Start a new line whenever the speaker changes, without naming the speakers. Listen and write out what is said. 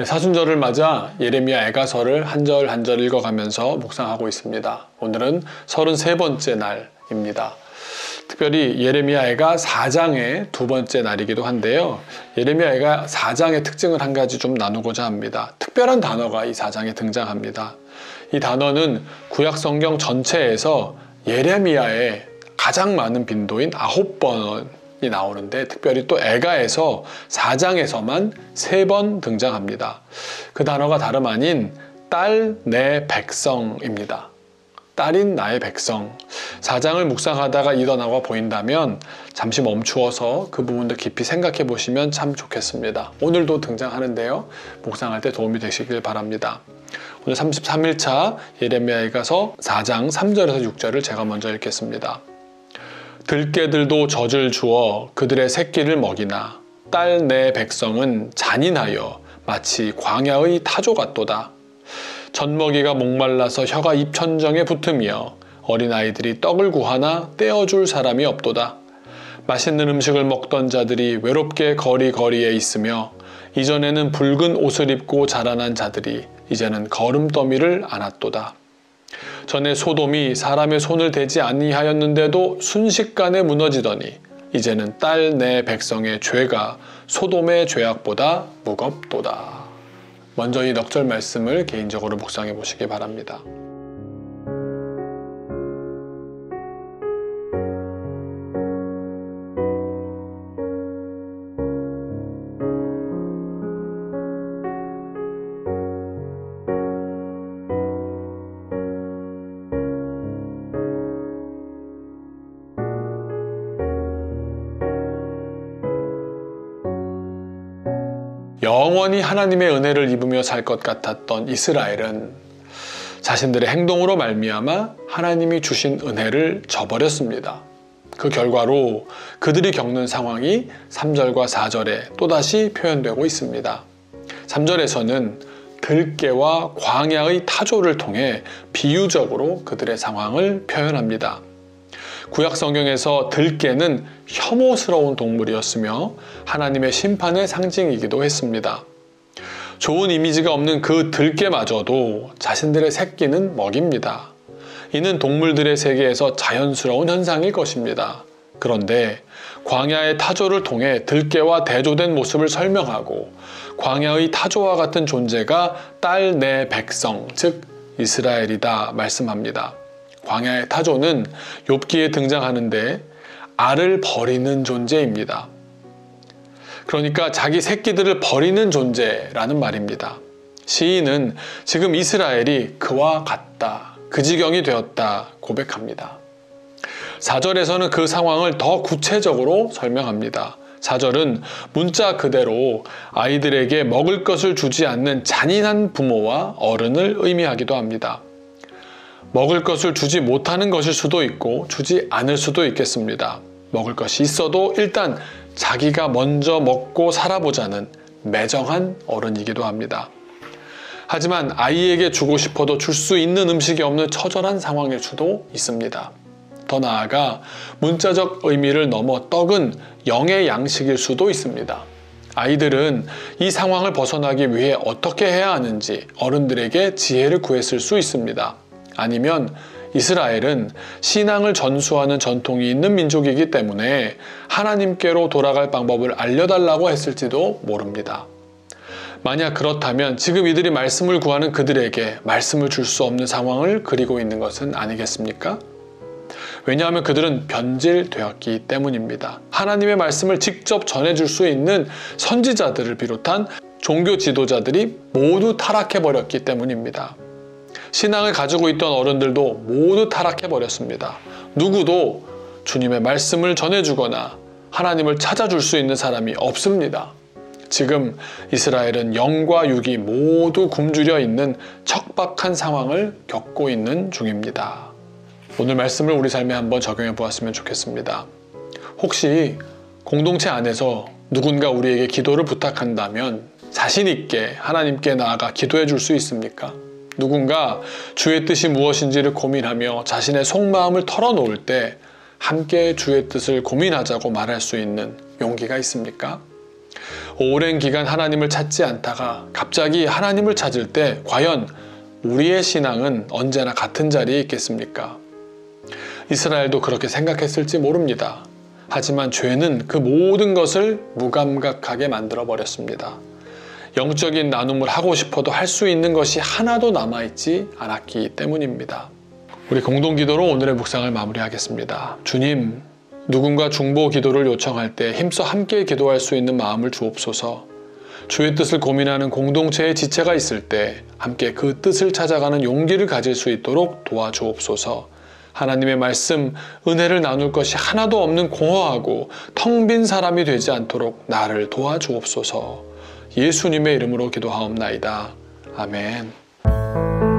네, 사순절을 맞아 예레미야 애가서를 한 절 한 절 읽어가면서 묵상하고 있습니다. 오늘은 33번째 날입니다. 특별히 예레미야 애가 4장의 두 번째 날이기도 한데요. 예레미야 애가 4장의 특징을 한 가지 좀 나누고자 합니다. 특별한 단어가 이 4장에 등장합니다. 이 단어는 구약 성경 전체에서 예레미야의 가장 많은 빈도인 아홉 번이 나오는데 특별히 또 애가에서 4장에서만 3번 등장합니다. 그 단어가 다름 아닌 딸 내 백성입니다. 딸인 나의 백성. 4장을 묵상하다가 일어나고 보인다면 잠시 멈추어서 그 부분도 깊이 생각해 보시면 참 좋겠습니다. 오늘도 등장하는데요. 묵상할 때 도움이 되시길 바랍니다. 오늘 33일차 예레미야에 가서 4장 3절에서 6절을 제가 먼저 읽겠습니다. 들깨들도 젖을 주어 그들의 새끼를 먹이나 딸 내 백성은 잔인하여 마치 광야의 타조 같도다. 젖먹이가 목말라서 혀가 입천정에 붙으며 어린아이들이 떡을 구하나 떼어줄 사람이 없도다. 맛있는 음식을 먹던 자들이 외롭게 거리거리에 있으며 이전에는 붉은 옷을 입고 자라난 자들이 이제는 걸음더미를 안았도다. 전에 소돔이 사람의 손을 대지 아니하였는데도 순식간에 무너지더니 이제는 딸 내 백성의 죄가 소돔의 죄악보다 무겁도다. 먼저 이 넉절 말씀을 개인적으로 묵상해 보시기 바랍니다. 영원히 하나님의 은혜를 입으며 살 것 같았던 이스라엘은 자신들의 행동으로 말미암아 하나님이 주신 은혜를 저버렸습니다. 그 결과로 그들이 겪는 상황이 3절과 4절에 또다시 표현되고 있습니다. 3절에서는 들깨와 광야의 타조를 통해 비유적으로 그들의 상황을 표현합니다. 구약 성경에서 들깨는 혐오스러운 동물이었으며 하나님의 심판의 상징이기도 했습니다. 좋은 이미지가 없는 그 들깨마저도 자신들의 새끼는 먹입니다. 이는 동물들의 세계에서 자연스러운 현상일 것입니다. 그런데 광야의 타조를 통해 들깨와 대조된 모습을 설명하고 광야의 타조와 같은 존재가 딸 내 백성, 즉 이스라엘이다 말씀합니다. 광야의 타조는 욥기에 등장하는데 알을 버리는 존재입니다. 그러니까 자기 새끼들을 버리는 존재라는 말입니다. 시인은 지금 이스라엘이 그와 같다, 그 지경이 되었다 고백합니다. 4절에서는 그 상황을 더 구체적으로 설명합니다. 4절은 문자 그대로 아이들에게 먹을 것을 주지 않는 잔인한 부모와 어른을 의미하기도 합니다. 먹을 것을 주지 못하는 것일 수도 있고 주지 않을 수도 있겠습니다. 먹을 것이 있어도 일단 자기가 먼저 먹고 살아보자는 매정한 어른이기도 합니다. 하지만 아이에게 주고 싶어도 줄 수 있는 음식이 없는 처절한 상황일 수도 있습니다. 더 나아가 문자적 의미를 넘어 떡은 영의 양식일 수도 있습니다. 아이들은 이 상황을 벗어나기 위해 어떻게 해야 하는지 어른들에게 지혜를 구했을 수 있습니다. 아니면 이스라엘은 신앙을 전수하는 전통이 있는 민족이기 때문에 하나님께로 돌아갈 방법을 알려달라고 했을지도 모릅니다. 만약 그렇다면 지금 이들이 말씀을 구하는 그들에게 말씀을 줄 수 없는 상황을 그리고 있는 것은 아니겠습니까? 왜냐하면 그들은 변질되었기 때문입니다. 하나님의 말씀을 직접 전해줄 수 있는 선지자들을 비롯한 종교 지도자들이 모두 타락해버렸기 때문입니다. 신앙을 가지고 있던 어른들도 모두 타락해버렸습니다. 누구도 주님의 말씀을 전해주거나 하나님을 찾아줄 수 있는 사람이 없습니다. 지금 이스라엘은 영과 육이 모두 굶주려 있는 척박한 상황을 겪고 있는 중입니다. 오늘 말씀을 우리 삶에 한번 적용해 보았으면 좋겠습니다. 혹시 공동체 안에서 누군가 우리에게 기도를 부탁한다면 자신있게 하나님께 나아가 기도해 줄 수 있습니까? 누군가 주의 뜻이 무엇인지를 고민하며 자신의 속마음을 털어놓을 때 함께 주의 뜻을 고민하자고 말할 수 있는 용기가 있습니까? 오랜 기간 하나님을 찾지 않다가 갑자기 하나님을 찾을 때 과연 우리의 신앙은 언제나 같은 자리에 있겠습니까? 이스라엘도 그렇게 생각했을지 모릅니다. 하지만 죄는 그 모든 것을 무감각하게 만들어 버렸습니다. 영적인 나눔을 하고 싶어도 할 수 있는 것이 하나도 남아있지 않았기 때문입니다. 우리 공동 기도로 오늘의 묵상을 마무리하겠습니다. 주님, 누군가 중보 기도를 요청할 때 힘써 함께 기도할 수 있는 마음을 주옵소서. 주의 뜻을 고민하는 공동체의 지체가 있을 때 함께 그 뜻을 찾아가는 용기를 가질 수 있도록 도와주옵소서. 하나님의 말씀, 은혜를 나눌 것이 하나도 없는 공허하고 텅 빈 사람이 되지 않도록 나를 도와주옵소서. 예수님의 이름으로 기도하옵나이다. 아멘.